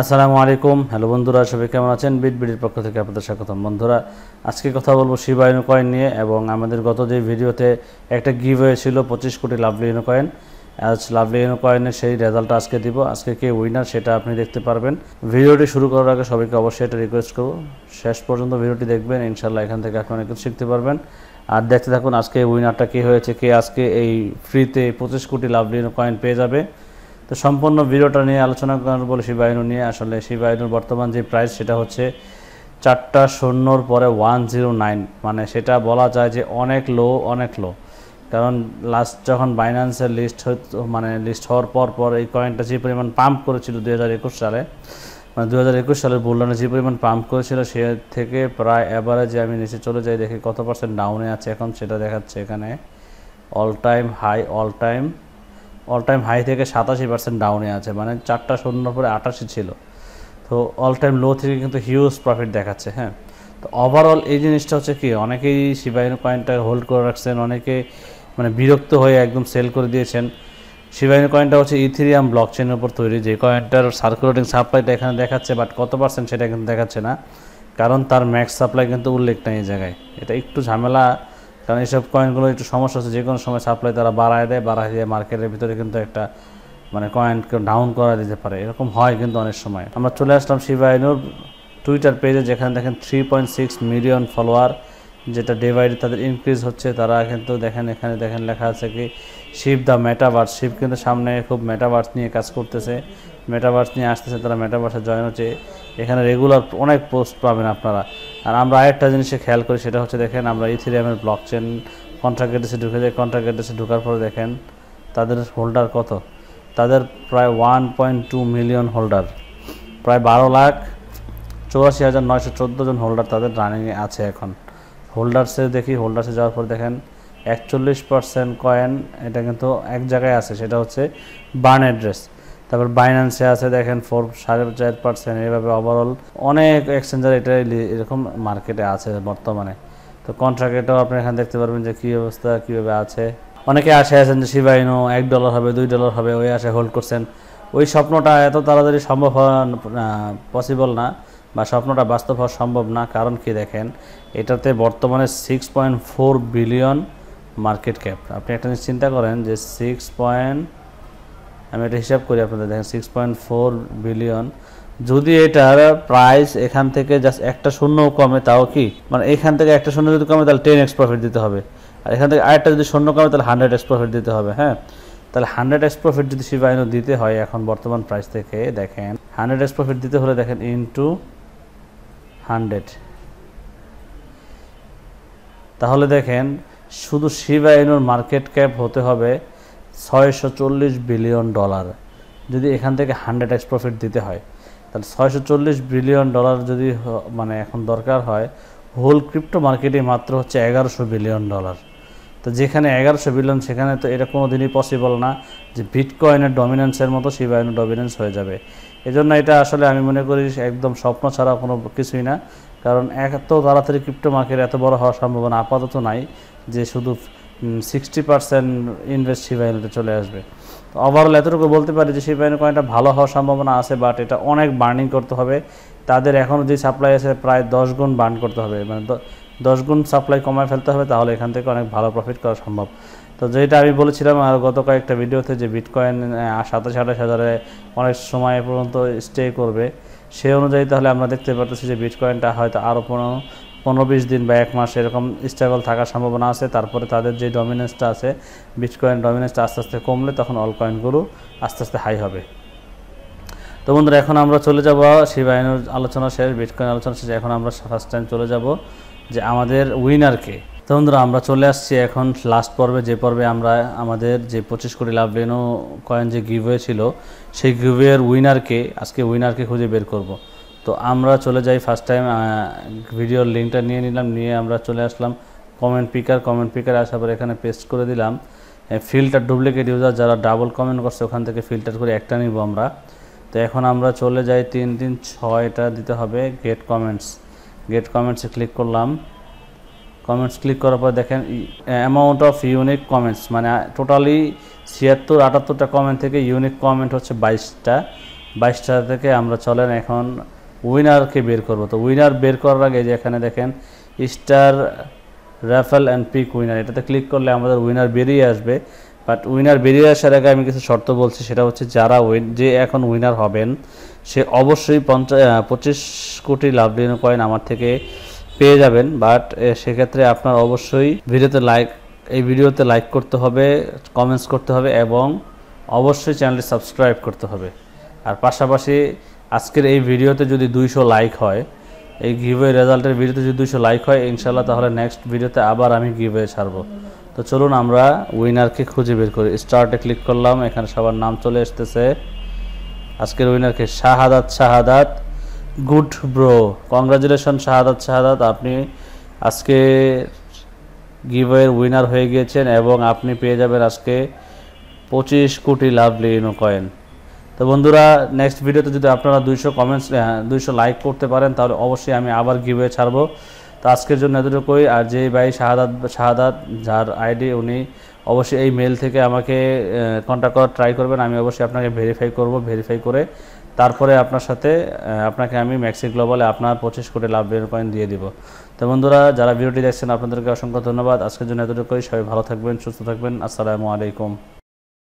আসসালামু আলাইকুম। হ্যালো বন্ধুরা, সবাই কেমন আছেন? বিট বিডির পক্ষ থেকে আপনাদের স্বাগতম। বন্ধুরা, আজকে কথা বলব শিবা ইনু কয়েন নিয়ে এবং আমাদের গত যে ভিডিওতে একটা গিভ হয়েছিল পঁচিশ কোটি লাভলি ইনু কয়েন। আজ লাভলি ইনু কয়েনের সেই রেজাল্টটা আজকে দিব। আজকে কে উইনার সেটা আপনি দেখতে পারবেন। ভিডিওটি শুরু করার আগে সবাইকে অবশ্যই এটা রিকোয়েস্ট করব। শেষ পর্যন্ত ভিডিওটি দেখবেন ইনশাল্লাহ এখান থেকে আপনি অনেক কিছু শিখতে পারবেন। আর দেখতে থাকুন আজকে উইনারটা কে হয়েছে, কে আজকে এই ফ্রিতে পঁচিশ কোটি লাভলি ইনু কয়েন পেয়ে যাবে। তো সম্পূর্ণ ভিডিওটা নিয়ে আলোচনা বলে শিবাইনু নিয়ে আসলে শিবাইনুর বর্তমান যে প্রাইস সেটা হচ্ছে চারটা শূন্যর পরে ওয়ান জিরো নাইন। মানে সেটা বলা যায় যে অনেক লো অনেক লো। কারণ লাস্ট যখন বাইন্যান্সের লিস্ট মানে লিস্ট হওয়ার পর পর এই কয়েনটা যে পরিমাণ পাম্প করেছিল দু হাজার একুশ সালে মানে দু হাজার একুশ সালের বুল্লানে যে পরিমাণ পাম্প করেছিল সে থেকে প্রায় অ্যাভারেজে আমি নিচে চলে যাই দেখি কত পার্সেন্ট ডাউনে আছে এখন সেটা দেখাচ্ছে এখানে। All time high all time all time high থেকে সাতাশি পার্সেন্ট ডাউনে আছে মানে চারটা শূন্য পরে আটাশি ছিল। তো অল টাইম লো থেকে কিন্তু হিউজ প্রফিট দেখাচ্ছে হ্যাঁ। তো ওভারঅল এই জিনিসটা হচ্ছে কি, অনেকেই শিবাইনু কয়েনটা হোল্ড করে রাখছেন, অনেকে মানে বিরক্ত হয়ে একদম সেল করে দিয়েছেন। শিবাইনু কয়েনটা হচ্ছে ইথিরিয়াম ব্লক চেনের উপর তৈরি, যে কয়েনটার সার্কুলেটিং সাপ্লাইটা এখানে দেখাচ্ছে বাট কত পার্সেন্ট সেটা কিন্তু দেখাচ্ছে না। কারণ তার ম্যাক্স সাপ্লাই কিন্তু উল্লেখ নেই এই জায়গায়। এটা একটু ঝামেলা কারণ এইসব কয়েনগুলো একটু সমস্যা হচ্ছে যে কোনো সময় সাপ্লাই তারা বাড়ায় দেয়, বাড়ায় দিয়ে মার্কেটের ভিতরে কিন্তু একটা মানে কয়েনকে ডাউন করা দিতে পারে। এরকম হয় কিন্তু অনেক সময়। আমরা চলে আসলাম শিবাইনুর টুইটার পেজে যেখানে দেখেন three point six million follower যেটা ডে বাই ডে তাদের ইনক্রিজ হচ্ছে। তারা কিন্তু দেখেন এখানে দেখেন লেখা আছে কি শিব দ্য মেটাভার্স শিব কিন্তু সামনে খুব মেটাভার্স নিয়ে কাজ করতেছে। মেটাভার্স নিয়ে আসতেছে, তারা মেটাভার্সে জয়েন হচ্ছে। এখানে রেগুলার অনেক পোস্ট পাবেন আপনারা। আর আমরা আরেকটা জিনিসে খেয়াল করি সেটা হচ্ছে দেখেন, আমরা ইথিরিয়ামের ব্লক চেন কন্ট্রাক্ট এড্রেসে ঢুকে যাই। কন্ট্রাক্ট এড্রেসে ঢোকার পরে দেখেন, তাদের হোল্ডার কত? তাদের প্রায় one point two million holder প্রায় বারো লাখ চৌরাশি হাজার নয়শো চোদ্দ জন হোল্ডার তাদের রানিংয়ে আছে এখন। হোল্ডার্সে দেখি হোল্ডার্সে যাওয়ার পর দেখেন, একচল্লিশ পার্সেন্ট কয়েন এটা কিন্তু এক জায়গায় আছে, সেটা হচ্ছে বার্ন অ্যাড্রেস তারপর বাইন্যান্সে আছে, দেখেন ফোর সাড়ে চার পার্সেন্ট এইভাবে ওভারঅল অনেক এক্সচেঞ্জার এটা এরকম মার্কেটে আছে বর্তমানে। তো কন্ট্রাক্টেও আপনি এখানে দেখতে পারবেন যে কী অবস্থা, কীভাবে আছে। অনেকে আসে আছেন যে শিবাইনো এক ডলার হবে, দুই ডলার হবে, ওই আসে হোল্ড করছেন। ওই স্বপ্নটা এত তাড়াতাড়ি সম্ভব হওয়া পসিবল না বা স্বপ্নটা বাস্তব হওয়া সম্ভব না। কারণ কি দেখেন, এটাতে বর্তমানে six point four billion market cap আপনি একটা চিন্তা করেন যে সিক্স পয়েন্ট আমি এটা হিসাব করি আপনাদের, দেখেন সিক্স পয়েন্ট ফোর বিলিয়ন যদি এটার প্রাইস এখান থেকে জাস্ট একটা শূন্য কমে, তাও কি? মানে এখান থেকে একটা শূন্য যদি কমে, তাহলে টেন এক্স প্রফিট দিতে হবে। আর এখান থেকে আরেকটা যদি শূন্য কমে, তাহলে হান্ড্রেড এক্স প্রফিট দিতে হবে হ্যাঁ? তাহলে হান্ড্রেড এক্স প্রফিট যদি শিবাইনু দিতে হয়, এখন বর্তমান প্রাইস থেকে, দেখেন হান্ড্রেড এক্স প্রফিট দিতে হলে দেখেন ইন্টু হান্ড্রেড তাহলে দেখেন, শুধু শিবাইনুর মার্কেট ক্যাপ হতে হবে ছয়শো চল্লিশ বিলিয়ন ডলার। যদি এখান থেকে হান্ড্রেড এক্স প্রফিট দিতে হয়, তাহলে ছয়শো চল্লিশ বিলিয়ন ডলার যদি মানে এখন দরকার হয়, হোল ক্রিপ্টো মার্কেটে মাত্র হচ্ছে এগারোশো বিলিয়ন ডলার। তো যেখানে এগারোশো বিলিয়ন, সেখানে তো এটা কোনো দিনই পসিবল না যে বিটকয়েনের ডমিনেন্সের মতো শিবায়নের ডমিনেন্স হয়ে যাবে। এজন্য এটা আসলে আমি মনে করি একদম স্বপ্ন ছাড়া কোনো কিছুই না। কারণ এত তাড়াতাড়ি ক্রিপ্টো মার্কেট এত বড় হওয়ার সম্ভাবনা আপাতত নাই যে শুধু সিক্সটি পার্সেন্ট ইনভেস্ট শিবায়নিতে চলে আসবে। তো ওভারঅল এতটুকু বলতে পারি যে শিবায়নি কয়েনটা ভালো হওয়ার সম্ভাবনা আছে বাট এটা অনেক বার্নিং করতে হবে। তাদের এখনও যে সাপ্লাই আছে, প্রায় দশ গুণ বার্ন করতে হবে। মানে দশ গুণ সাপ্লাই কমায় ফেলতে হবে, তাহলে এখান থেকে অনেক ভালো প্রফিট করা সম্ভব। তো যেটা আমি বলেছিলাম আর গত কয়েকটা ভিডিওতে যে বিটকয়েন সাতাশ, আঠাশ হাজারে অনেক সময় পর্যন্ত স্টে করবে সেই অনুযায়ী তাহলে আমরা দেখতে পারতেছি যে বিটকয়েনটা হয়তো আরও পনেরো পনেরো বিশ দিন বা এক মাস এরকম স্টেবল থাকার সম্ভাবনা আছে। তারপরে তাদের যে ডমিনেন্সটা আছে বিটকয়েন ডমিনেন্সটা আস্তে আস্তে কমলে তখন অল কয়েনগুলো আস্তে আস্তে হাই হবে। তো বন্ধুরা, এখন আমরা চলে যাব শিবায়নের আলোচনা শেষ বিটকয়েন আলোচনা শেষ। এখন আমরা ফার্স্ট টাইম চলে যাব যে আমাদের উইনারকে তো বন্ধুরা, আমরা চলে আসছি এখন লাস্ট পর্বে। যে পর্বে আমরা আমাদের যে পঁচিশ কোটি লাভ লেনো কয়েন যে গিভওয়ে ছিল, সেই গিভওয়ের উইনারকে আজকে উইনারকে খুঁজে বের করব। তো আমরা চলে যাই ফার্স্ট টাইম ভিডিওর লিঙ্কটা নিয়ে নিলাম, নিয়ে আমরা চলে আসলাম কমেন্ট পিকার কমেন্ট পিকার আসার পর এখানে পেস্ট করে দিলাম। ফিল্টার ডুপ্লিকেট ইউজার যারা ডাবল কমেন্ট করছে, ওখান থেকে ফিল্টার করে একটা নিব আমরা। তো এখন আমরা চলে যাই তিন তিন, ছয়টা দিতে হবে গেট কমেন্টস গেট কমেন্টসে ক্লিক করলাম। কমেন্টস ক্লিক করার পর দেখেন অ্যামাউন্ট অফ ইউনিক কমেন্টস মানে টোটালি ছিয়াত্তর, আটাত্তরটা কমেন্ট থেকে ইউনিক কমেন্ট হচ্ছে বাইশটা। বাইশটা থেকে আমরা চলেন এখন উইনারকে বের করব। তো উইনার বের করার আগে যে এখানে দেখেন start raffle and pick winner এটাতে ক্লিক করলে আমাদের উইনার বেরিয়ে আসবে। বাট উইনার বেরিয়ে আসার আগে আমি কিছু শর্ত বলছি, সেটা হচ্ছে যারা উইন যে এখন উইনার হবেন, সে অবশ্যই পঞ্চাশ পঁচিশ কোটি লাভলিন কয়েন আমার থেকে পেয়ে যাবেন। বাট সেক্ষেত্রে আপনার অবশ্যই ভিডিওতে লাইক এই ভিডিওতে লাইক করতে হবে কমেন্টস করতে হবে এবং অবশ্যই চ্যানেলটি সাবস্ক্রাইব করতে হবে। আর পাশাপাশি আজকের এই ভিডিওতে যদি দুইশো লাইক হয়, এই গিভওয়ে রেজাল্টের ভিডিওতে যদি দুইশো লাইক হয় ইনশাল্লাহ তাহলে নেক্সট ভিডিওতে আবার আমি গিভওয়ে ছাড়বো। তো চলুন আমরা উইনারকে খুঁজে বের করি। স্টার্টে ক্লিক করলাম, এখানে সবার নাম চলে আসতেছে। আজকের উইনারকে Shahadat Shahadat good bro congratulation Shahadat Shahadat, আপনি আজকে গিভওয়ের উইনার হয়ে গিয়েছেন এবং আপনি পেয়ে যাবেন আজকে পঁচিশ কোটি লাভলি ইনো কয়েন তো বন্ধুরা নেক্সট ভিডিওতে যদি আপনারা দুইশো কমেন্টস দুইশো লাইক করতে পারেন, তাহলে অবশ্যই আমি আবার গিভওয়ে ছাড়বো। তো আজকের জন্য এতটুকুই। আর যে ভাই শাহাদাত শাহাদাত, যার আইডি উনি অবশ্যই এই মেল থেকে আমাকে কন্ট্যাক্ট করার ট্রাই করবেন। আমি অবশ্যই আপনাকে ভেরিফাই করব ভেরিফাই করে তারপরে আপনার সাথে আপনাকে আমি ম্যাক্সি গ্লোবালে আপনার পঁচিশ কোটি লাভ বের কয়েন দিয়ে দিব। তো বন্ধুরা, যারা ভিডিওটি দেখছেন, আপনাদেরকে অসংখ্য ধন্যবাদ। আজকের জন্য এতটুকুই। সবাই ভালো থাকবেন, সুস্থ থাকবেন। আসসালামু আলাইকুম।